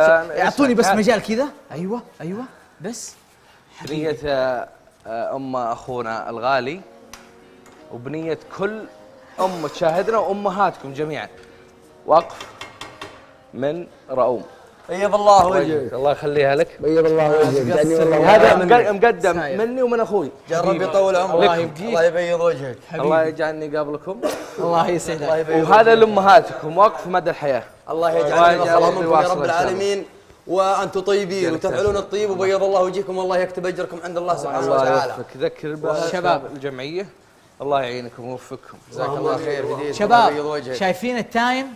أعطوني بس مجال كذا. أيوه أيوه. بس. بنية آه، آه، أم أخونا الغالي. وبنية كل أم تشاهدنا وأمهاتكم جميعا. وقف من رؤوم. بيض الله وجهك. الله يخليها لك. بيض الله وجهك. يعني والله هذا مقدم مني ومن أخوي. جرب يطول عمرك. الله يبقيك. الله يبيض وجهك. الله يجعلني قبلكم. الله يسعدك. الله وهذا لأمهاتكم. وقف مدى الحياة. الله الله يجعلنا يجعل وخلا ربي منكم يا رب الله. العالمين. وأنتم طيبين وتفعلون الطيب وبيض الله وجهكم والله يكتب أجركم عند الله سبحانه الله وتعالى. يوفقك ذكر شباب. الجمعية. الله يعينكم ويوفقكم. جزاك الله خير. الله شباب شايفين التايم؟